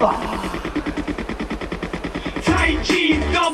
バー最近の